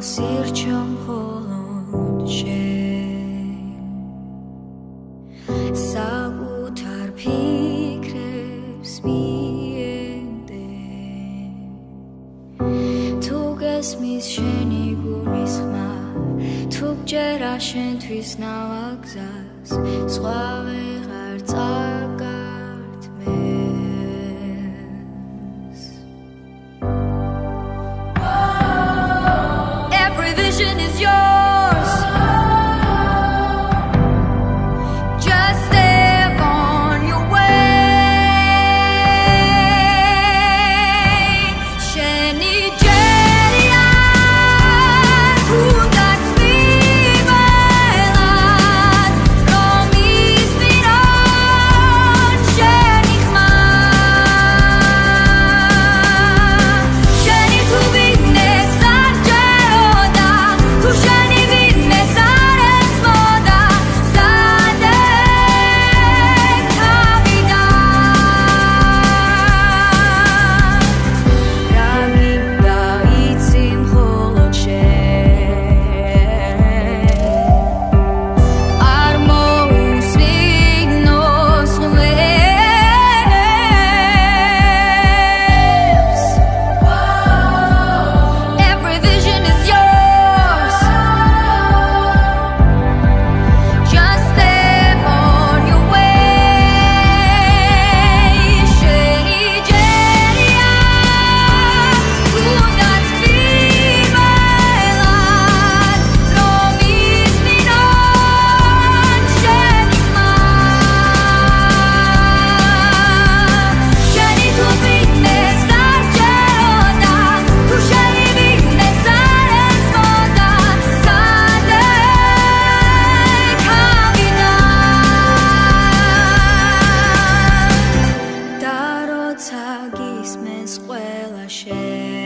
სირჩა მხოლოდ შენ. საკუთარ ფიქრებს მიემდე თუ გესმის შენი გულის ხმა თუ გჯერა შენთვის ნავაგზას სხვა ვეღარ წაკ quer.